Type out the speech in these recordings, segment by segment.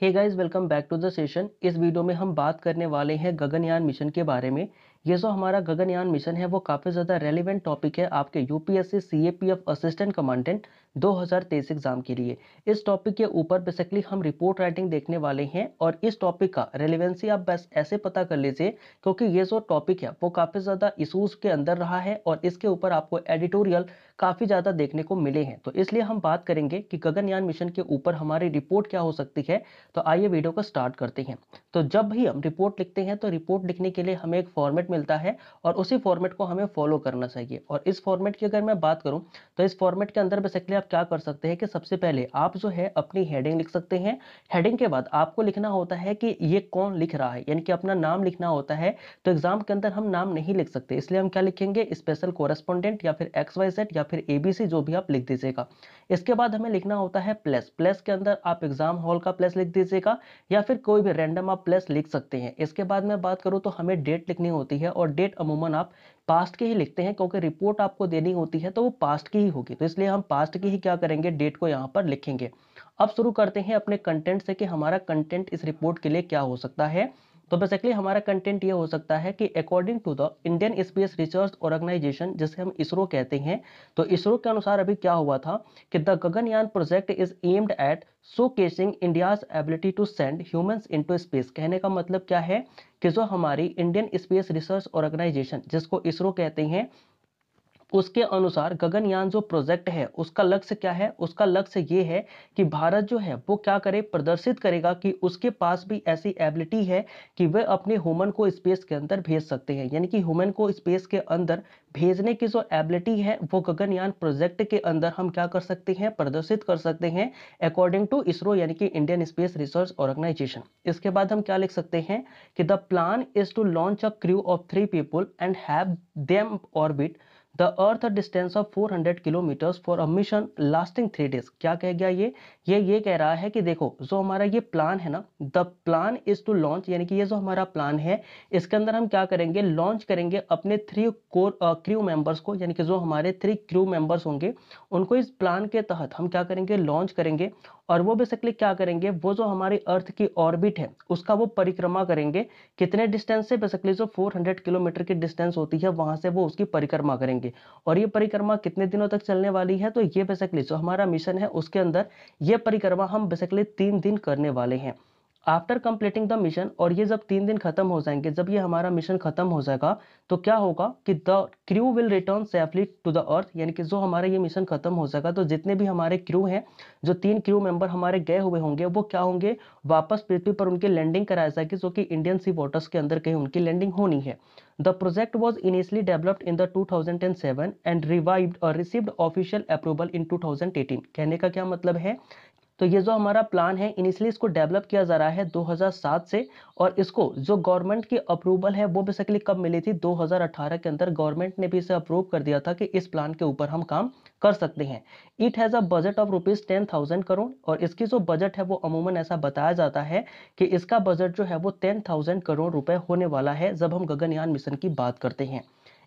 Hey guys welcome back to the session इस video में हम बात करने वाले हैं गगनयान मिशन के बारे में। ये जो हमारा गगनयान मिशन है, वो काफ़ी ज़्यादा रेलिवेंट टॉपिक है आपके UPSC CAPF assistant commandant 2023 exam के लिए। इस टॉपिक के ऊपर बेसिकली हम रिपोर्ट राइटिंग देखने वाले हैं और इस टॉपिक का रेलिवेंसी आप बस ऐसे पता कर लीजिए, क्योंकि ये जो टॉपिक है, वो काफ़ी ज़्यादा इशूज़ के अंदर रहा है और इसके ऊपर आपको एडिटोरियल काफ़ी ज़्यादा देखने को मिले हैं। तो इसलिए हम बात करेंगे कि गगनयान मिशन के ऊपर हमारी रिपोर्ट क्या हो सकती है। तो आइए वीडियो को स्टार्ट करते हैं। तो जब भी हम रिपोर्ट लिखते हैं तो रिपोर्ट लिखने के लिए हमें एक फॉर्मेट मिलता है और उसी फॉर्मेट को हमें फॉलो करना चाहिए। और इस फॉर्मेट की अगर मैं बात करूँ तो इस फॉर्मेट के अंदर बेसिकली आप क्या कर सकते हैं कि सबसे पहले आप जो है अपनी हेडिंग लिख सकते हैं। हेडिंग के बाद आपको लिखना होता है कि ये कौन लिख रहा है, यानी कि अपना नाम लिखना होता है। तो एग्ज़ाम के अंदर हम नाम नहीं लिख सकते, इसलिए हम क्या लिखेंगे? स्पेशल कोरेस्पॉन्डेंट या फिर एक्स वाई सेट या फिर एबीसी जो भी आप लिख दीजिएगा। इसके बाद हमें लिखना होता है प्लस प्लस के अंदर आप एग्ज़ाम हॉल का प्लस लिख दीजिएगा या फिर कोई भी रैंडम आप प्लस लिख सकते हैं। इसके बाद में बात करूँ तो हमें डेट लिखनी होती है और डेट अमूमन आप पास्ट की ही लिखते हैं क्योंकि रिपोर्ट आपको देनी होती है तो वो पास्ट की ही होगी। तो इसलिए हम पास्ट की ही क्या करेंगे? डेट को यहाँ पर लिखेंगे। अब शुरू करते हैं अपने कंटेंट से कि हमारा कंटेंट इस रिपोर्ट के लिए क्या हो सकता है। तो बेसिकली हमारा कंटेंट ये हो सकता है कि according to the Indian space research organisation जिसे हम इसरो कहते हैं तो इसरो के अनुसार अभी क्या हुआ था कि the Gaganyaan project is aimed at showcasing India's ability to send humans into space कहने का मतलब क्या है कि जो हमारी इंडियन स्पेस रिसर्च ऑर्गेनाइजेशन जिसको इसरो कहते हैं उसके अनुसार गगनयान जो प्रोजेक्ट है, उसका लक्ष्य क्या है? उसका लक्ष्य ये है कि भारत जो है, वो क्या करे, प्रदर्शित करेगा कि उसके पास भी ऐसी एबिलिटी है कि वह अपने ह्यूमन को स्पेस के अंदर भेज सकते हैं। यानी कि ह्यूमन को स्पेस के अंदर भेजने की जो एबिलिटी है, वो गगनयान प्रोजेक्ट के अंदर हम क्या कर सकते हैं, प्रदर्शित कर सकते हैं अकॉर्डिंग टू इसरो यानी कि इंडियन स्पेस रिसर्च ऑर्गेनाइजेशन इसके बाद हम क्या लिख सकते हैं कि the plan is to launch a crew of three people and have them orbit the earth distance of 400 kilometres for a mission lasting three days क्या कह गया ये? ये ये कह रहा है कि देखो, जो हमारा ये प्लान है ना the plan is to launch यानी कि ये जो हमारा प्लान है, इसके अंदर हम क्या करेंगे? लॉन्च करेंगे अपने थ्री कोर क्रू मेंबर्स को, यानी कि जो हमारे थ्री क्रू मेंबर्स होंगे, उनको इस प्लान के तहत हम क्या करेंगे? लॉन्च करेंगे और वो बेसिकली क्या करेंगे? वो जो हमारी अर्थ की ऑर्बिट है, उसका वो परिक्रमा करेंगे। कितने डिस्टेंस से बेसिकली जो 400 किलोमीटर की डिस्टेंस होती है, वहाँ से वो उसकी परिक्रमा करेंगे। और ये परिक्रमा कितने दिनों तक चलने वाली है? तो ये बेसिकली जो हमारा मिशन है, उसके अंदर ये परिक्रमा हम बेसिकली तीन दिन करने वाले हैं। आफ्टर कंप्लीटिंग द मिशन और ये जब तीन दिन खत्म हो जाएँगे, जब ये हमारा मिशन खत्म हो जाएगा तो क्या होगा कि the crew will return safely to the earth यानी कि जो हमारा ये मिशन खत्म हो जाएगा तो जितने भी हमारे क्रू हैं, जो तीन क्रू मेंबर हमारे गए हुए होंगे, वो क्या होंगे? वापस पृथ्वी पर उनकी लैंडिंग कराया जाएगी, जो कि इंडियन सी वाटर्स के अंदर कहीं उनकी लैंडिंग होनी है। The project was initially developed in the 2007 and revived और रिसीव्ड ऑफिशियल अप्रूवल इन 2018 कहने का क्या मतलब है? तो ये जो हमारा प्लान है इनिशियली इसको डेवलप किया जा रहा है 2007 से और इसको जो गवर्नमेंट की अप्रूवल है, वो बेसिकली कब मिली थी? 2018 के अंदर गवर्नमेंट ने भी इसे अप्रूव कर दिया था कि इस प्लान के ऊपर हम काम कर सकते हैं। It has a budget of rupees ten thousand crore और इसकी जो बजट है, वो अमूमन ऐसा बताया जाता है कि इसका बजट जो है, वो टेन थाउज़ेंड करोड़ रुपए होने वाला है जब हम गगनयान मिशन की बात करते हैं।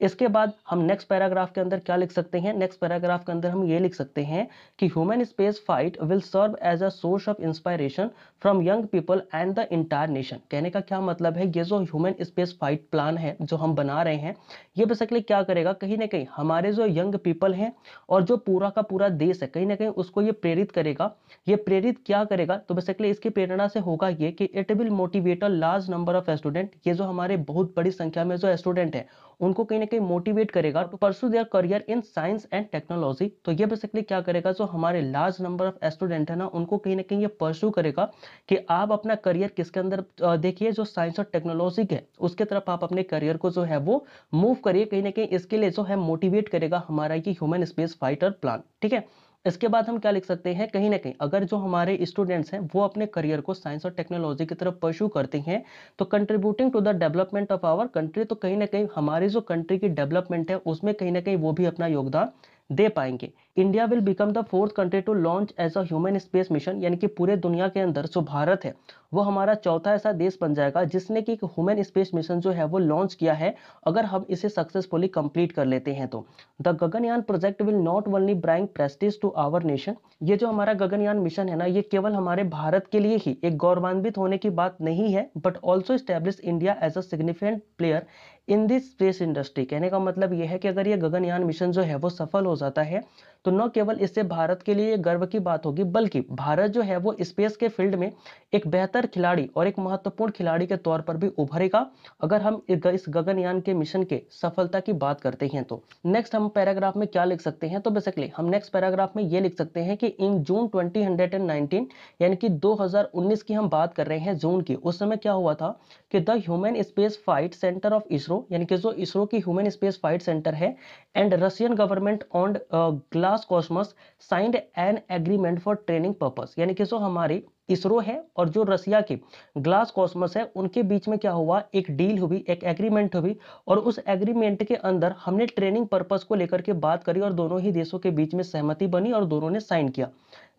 इसके बाद हम नेक्स्ट पैराग्राफ के अंदर क्या लिख सकते हैं? नेक्स्ट पैराग्राफ के अंदर हम ये लिख सकते हैं कि human space flight will serve as a source of inspiration from young people and the entire nation कहने का क्या मतलब है? ये जो ह्यूमन स्पेस फाइट प्लान है, जो हम बना रहे हैं, ये बेसिकली क्या करेगा? कहीं ना कहीं हमारे जो यंग पीपल हैं और जो पूरा का पूरा देश है, कहीं ना कहीं उसको ये प्रेरित करेगा। ये प्रेरित क्या करेगा? तो बेसिकली इसकी प्रेरणा से होगा ये कि it will motivate a large number of student ये जो हमारे बहुत बड़ी संख्या में जो स्टूडेंट है उनको कहीं ना कहीं मोटिवेट करेगा। To pursue their career in science and technology तो ये बेसिकली क्या करेगा? जो हमारे लार्ज नंबर ऑफ़ स्टूडेंट है ना, उनको कहीं ना कहीं ये परसू करेगा कि आप अपना करियर किसके अंदर देखिए, जो साइंस और टेक्नोलॉजी है उसके तरफ़ आप अपने करियर को जो है वो मूव करिए। कहीं ना कहीं इसके लिए जो है मोटिवेट करेगा हमारा ये ह्यूमन स्पेस फाइटर प्लान ठीक है? इसके बाद हम क्या लिख सकते हैं? कहीं ना कहीं, अगर जो हमारे स्टूडेंट्स हैं, वो अपने करियर को साइंस और टेक्नोलॉजी की तरफ़ परस्यू करते हैं तो contributing to the development of our country तो कहीं ना कहीं हमारी जो कंट्री की डेवलपमेंट है, उसमें कहीं ना कहीं वो भी अपना योगदान दे पाएँगे। India will become the fourth country to launch as a human space mission यानी कि पूरे दुनिया के अंदर, जो भारत है, वो हमारा चौथा ऐसा देश बन जाएगा, जिसने कि ह्यूमन स्पेस मिशन जो है, वो लॉन्च किया है, अगर हम इसे सक्सेसफुली कंप्लीट कर लेते हैं तो। The Gaganyaan project will not only bring prestige to our nation ये जो हमारा गगनयान मिशन है ना, ये केवल हमारे भारत के लिए ही, एक गौरवान्वित होने की बात नहीं है but also establish India as a significant player in this space industry कहने का मतलब यह है कि अगर ये गगनयान मिशन जो है, वो सफल हो जाता है तो न केवल इससे भारत के लिए गर्व की बात होगी, बल्कि भारत जो है वो स्पेस के फ़ील्ड में एक बेहतर खिलाड़ी और एक महत्वपूर्ण खिलाड़ी के तौर पर भी उभरेगा। अगर हम इस गगनयान के मिशन के सफलता की बात करते हैं तो। नेक्स्ट हम पैराग्राफ में क्या लिख सकते हैं? तो बेसिकली हम नेक्स्ट पैराग्राफ में ये लिख सकते हैं कि इन जून ट्वेंटी यानी कि 2019 की हम बात कर रहे हैं जून की, उस समय क्या हुआ था कि the human space flight center of ISRO यानी कि जो इसरो की ह्यूमन स्पेस फाइट सेंटर है and Russian government on Glavkosmos signed an agreement for training purpose यानी कि सो हमारी इसरो है और जो रसिया के ग्लास कॉस्मस है उनके बीच में क्या हुआ एक डील हुई एक एग्रीमेंट हुई और उस एग्रीमेंट के अंदर हमने ट्रेनिंग पर्पस को लेकर के बात करी और दोनों ही देशों के बीच में सहमति बनी और दोनों ने साइन किया।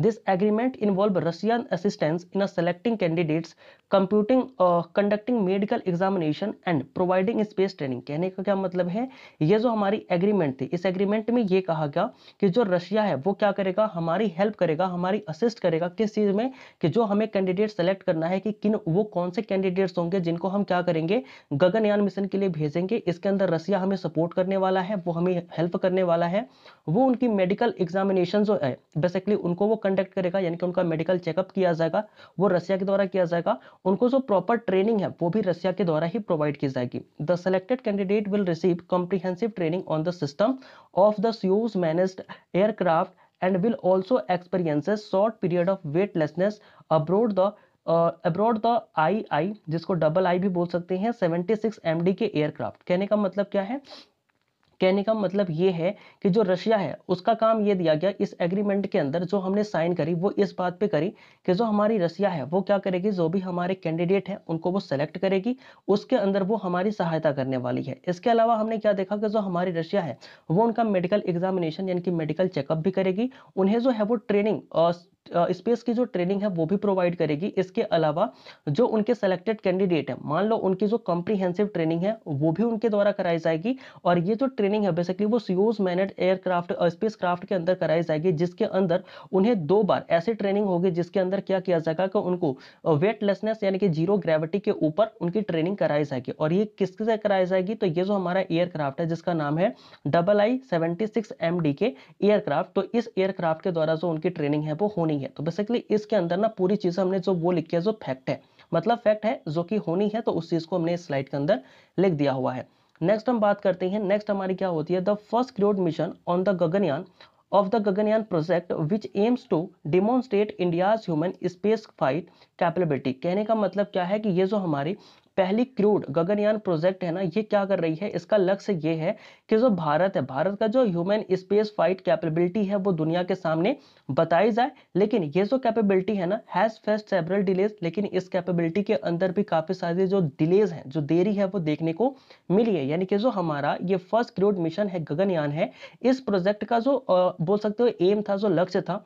Agreement involved Russian assistance in a selecting candidates, computing, uh, conducting medical examination and providing space training. कहने का क्या मतलब है? ये जो हमारी एग्रीमेंट थी इस एग्रीमेंट में ये कहा गया कि जो रशिया है वो क्या करेगा? हमारी हेल्प करेगा हमारी असिस्ट करेगा किस चीज़ में? कि जो हमें कैंडिडेट सेलेक्ट करना है कि किन, वो कौन से कैंडिडेट्स होंगे, जिनको हम क्या करेंगे? गगनयान मिशन के लिए भेजेंगे, इसके अंदर रसिया हमें सपोर्ट करने वाला है, वो हमें हेल्प करने वाला है, वो उनकी मेडिकल एग्जामिनेशन जो है बेसिकली उनको वो कंडक्ट करेगा, यानी कि उनका मेडिकल चेकअप किया जाएगा, वो रसिया के द्वारा किया जाएगा, उनको जो प्रॉपर ट्रेनिंग है, वो भी रसिया के द्वारा ही प्रोवाइड की जाएगी। The selected candidate will receive comprehensive training on the system of the Soyuz manned aircraft and will also experience short period of weightlessness abroad the abroad the I I जिसको double आई भी बोल सकते हैं 76 MD के aircraft कहने का मतलब क्या है? कहने का मतलब ये है कि जो रशिया है, उसका काम ये दिया गया इस एग्रीमेंट के अंदर जो हमने साइन करी, वो इस बात पे करी कि जो हमारी रशिया है, वो क्या करेगी, जो भी हमारे कैंडिडेट है, उनको वो सेलेक्ट करेगी, उसके अंदर वो हमारी सहायता करने वाली है। इसके अलावा हमने क्या देखा कि जो हमारी रशिया है, वो उनका मेडिकल एग्जामिनेशन यानी कि मेडिकल चेकअप भी करेगी, उन्हें जो है वो ट्रेनिंग स्पेस की जो ट्रेनिंग है, वो भी प्रोवाइड करेगी। इसके अलावा जो उनके सेलेक्टेड कैंडिडेट है, मान लो उनकी जो कॉम्प्रीहेंसिव ट्रेनिंग है, वो भी उनके द्वारा कराई जाएगी और ये जो ट्रेनिंग है बेसिकली वो Soyuz manned aircraft spacecraft के अंदर कराई जाएगी, जिसके अंदर उन्हें दो बार ऐसी ट्रेनिंग होगी, जिसके अंदर क्या किया जाएगा कि उनको वेटलेसनेस यानी कि ज़ीरो ग्रेविटी के ऊपर उनकी ट्रेनिंग कराई जाएगी। और ये किससे कराई जाएगी? तो ये जो हमारा एयरक्राफ्ट है, जिसका नाम है double I seventy six M D के एयरक्राफ्ट तो इस एयरक्राफ्ट के द्वारा जो उनकी ट्रेनिंग है, वो होनी नहीं है। तो बेसिकली इसके अंदर ना पूरी चीज़ हमने जो वो लिखी है, जो फैक्ट है मतलब फैक्ट है जो कि होनी है तो उस चीज़ को हमने स्लाइड के अंदर लिख दिया हुआ है। नेक्स्ट हम बात करते हैं नेक्स्ट हमारी क्या होती है? The first crewed mission on the Gaganyaan of the Gaganyaan project which aims to demonstrate India's human space flight capability कहने का मतलब क्या है कि ये जो हमारी पहली क्रूड गगनयान प्रोजेक्ट है ना, ये क्या कर रही है? इसका लक्ष्य ये है कि जो भारत है, भारत का जो ह्यूमन स्पेस फाइट कैपेबिलिटी है, वो दुनिया के सामने बताई जाए। लेकिन ये जो कैपेबिलिटी है ना हैज़ फेस्ट सेवरल डिलेज, लेकिन इस कैपेबिलिटी के अंदर भी काफ़ी सारे जो डिलेज हैं, जो देरी है, वो देखने को मिली है। यानी कि जो हमारा ये फ़र्स्ट क्रूड मिशन है, गगनयान है, इस प्रोजेक्ट का जो बोल सकते हो, एम था, जो लक्ष्य था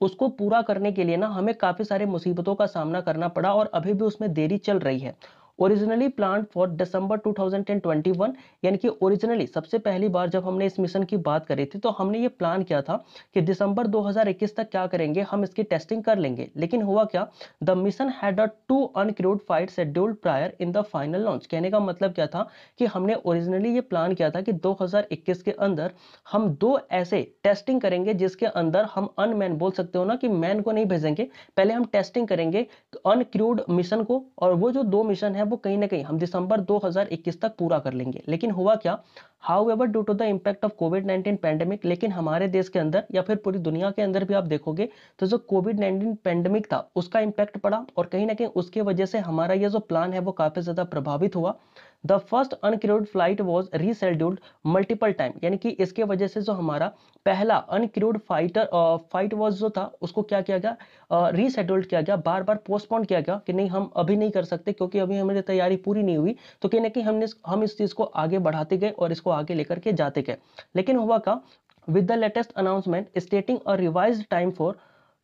उसको पूरा करने के लिए ना हमें काफ़ी सारे मुसीबतों का सामना करना पड़ा और अभी भी उसमें देरी चल रही है। ओरिजिनली प्लान फॉर दिसंबर 2021 यानी कि ओरिजिनली सबसे पहली बार जब हमने इस मिशन की बात करी थी तो हमने ये प्लान किया था कि दिसंबर 2021 तक क्या करेंगे, हम इसकी टेस्टिंग कर लेंगे। लेकिन हुआ क्या, the mission had a two uncrewed flight scheduled prior in the final launch. कहने का मतलब क्या था कि हमने ओरिजिनली ये प्लान किया था कि 2021 के अंदर हम दो ऐसे टेस्टिंग करेंगे जिसके अंदर हम अनमैन बोल सकते हो ना कि मैन को नहीं भेजेंगे, पहले हम टेस्टिंग करेंगे अनक्रूड मिशन को, और वो जो दो मिशन है वो कहीं ना कहीं हम दिसंबर 2021 तक पूरा कर लेंगे। लेकिन हुआ क्या? However due to the impact of Covid nineteen pandemic लेकिन हमारे देश के अंदर या फिर पूरी दुनिया के अंदर भी आप देखोगे तो जो कोविड नाइन्टीन पैंडेमिक था, उसका इम्पैक्ट पड़ा और कहीं ना कहीं उसकी वजह से हमारा ये जो प्लान है, वो काफ़ी ज़्यादा प्रभावित हुआ। The first uncrewed flight was rescheduled multiple time यानी कि इसके वजह से जो हमारा पहला अनक्रूड फाइटर फाइट वॉज़ जो था, उसको क्या किया गया? रीसेड्यूल्ड किया गया बार बार पोस्टपोन किया गया कि नहीं, हम अभी नहीं कर सकते क्योंकि अभी हमारी तैयारी पूरी नहीं हुई। तो कहीं ना कहीं हमने हम इस चीज़ को आगे बढ़ाते गए और इसको आगे लेकर के जाते गए। लेकिन हुआ का with the latest announcement, stating a revised time for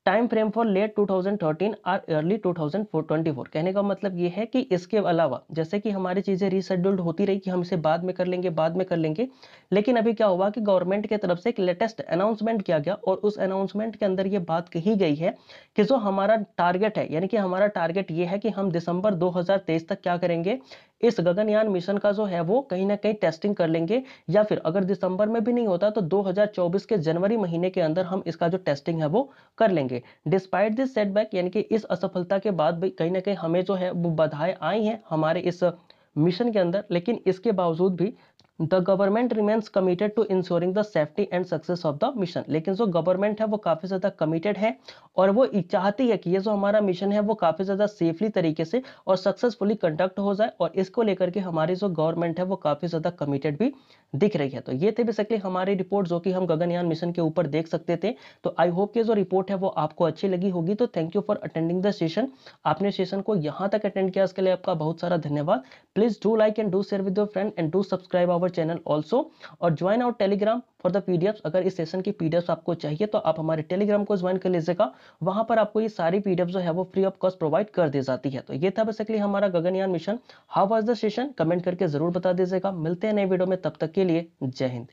time frame for late 2013 और अर्ली 2024 कहने का मतलब ये है कि इसके अलावा, जैसे कि हमारी चीज़ें रीशेड्यूल्ड होती रही कि हम इसे बाद में कर लेंगे, बाद में कर लेंगे, लेकिन अभी क्या हुआ कि गवर्नमेंट की तरफ़ से एक लेटेस्ट अनाउंसमेंट किया गया और उस अनाउंसमेंट के अंदर ये बात कही गई है कि जो हमारा टारगेट है, यानी कि हमारा टारगेट ये है कि हम दिसंबर 2023 तक क्या करेंगे इस गगनयान मिशन का जो है वो कहीं ना कहीं टेस्टिंग कर लेंगे, या फिर अगर दिसंबर में भी नहीं होता तो 2024 के जनवरी महीने के अंदर हम इसका जो टेस्टिंग है वो कर लेंगे। डिस्पाइट दिस सेटबैक यानी कि इस असफलता के बाद भी कहीं ना कहीं हमें जो है वो बधाएँ आई हैं हमारे इस मिशन के अंदर, लेकिन इसके बावजूद भी the government remains committed to ensuring the safety and success of the mission लेकिन जो गवर्नमेंट है, वो काफ़ी ज़्यादा कमिटेड है और वो चाहती है कि ये जो हमारा मिशन है, वो काफ़ी ज़्यादा सेफली तरीके से और सक्सेसफुली कंडक्ट हो जाए और इसको लेकर के हमारी जो गवर्नमेंट है, वो काफ़ी ज़्यादा कमिटेड भी दिख रही है। तो ये थे बेसिकली हमारी रिपोर्ट जो कि हम गगनयान मिशन के ऊपर देख सकते थे। तो आई होप कि जो रिपोर्ट है, वो आपको अच्छी लगी होगी। तो thank you for attending the session आपने सेशन को यहाँ तक अटेंड किया, इसके लिए आपका बहुत सारा धन्यवाद। Please do like and do share with your friend and do subscribe our channel also और join our Telegram for the PDF अगर इस सेशन की पीडीएफ आपको चाहिए तो आप हमारे टेलीग्राम को ज्वाइन कर लीजिएगा। वहाँ पर आपको ये सारी पीडीएफ जो है, वो फ्री ऑफ़ कॉस्ट प्रोवाइड कर दी जाती है। तो ये था बेसिकली हमारा Gaganyaan mission how was the session comment करके ज़रूर बता दीजिएगा। मिलते हैं नए वीडियो में। तब तक के लिए जय हिंद।